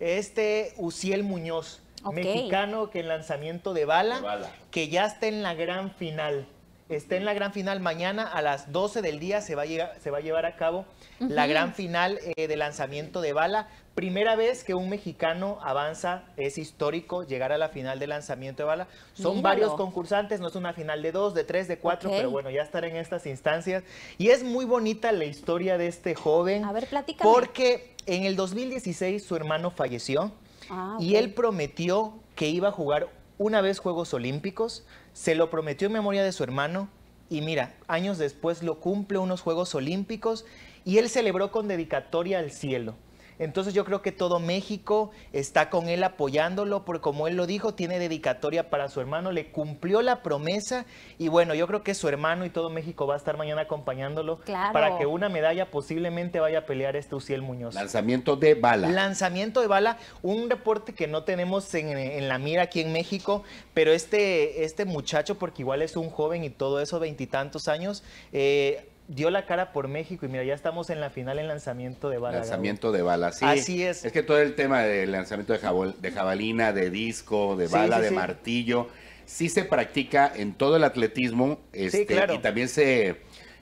este Uciel Muñoz, mexicano que en lanzamiento de bala, De bala. que ya está en la gran final. Está en la gran final mañana a las 12 del día se va a, llegar- se va a llevar a cabo la gran final eh, de lanzamiento de bala. Primera vez que un mexicano avanza, es histórico llegar a la final de lanzamiento de bala. Son Míralo. varios concursantes, no es una final de dos, de tres, de cuatro, pero bueno, ya estar en estas instancias. Y es muy bonita la historia de este joven. A ver, platícame. Porque en el 2016 su hermano falleció Ah, y él prometió que iba a jugar una vez Juegos Olímpicos, se lo prometió en memoria de su hermano y mira, años después lo cumple unos Juegos Olímpicos y él celebró con dedicatoria al cielo. Entonces yo creo que todo México está con él apoyándolo, porque como él lo dijo, tiene dedicatoria para su hermano, le cumplió la promesa y bueno, yo creo que su hermano y todo México va a estar mañana acompañándolo Claro. para que una medalla posiblemente vaya a pelear este Uciel Muñoz. Lanzamiento de bala. Lanzamiento de bala, un deporte que no tenemos en, en la mira aquí en México, pero este, este muchacho, porque igual es un joven y todo eso, veintitantos años, eh, dio la cara por México y mira, ya estamos en la final en lanzamiento de bala. Gabo. Lanzamiento de bala, sí. Así es. Es que todo el tema del lanzamiento de, jabol- de jabalina, de disco, de Sí, bala, sí, de sí. martillo, sí se practica en todo el atletismo este, claro. y también se,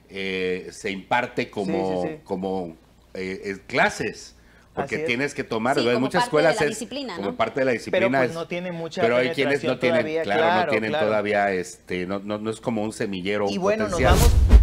eh, se imparte como, Sí, sí, sí. como eh, eh, clases. Porque tienes que tomar, Sí, como muchas escuelas es disciplina, como ¿no? parte de la Pero disciplina. pues es- no tiene mucha pero hay quienes no tienen, todavía, claro, no claro, tienen claro. todavía, este, no, no, no es como un semillero Y bueno, potencial. nos vamos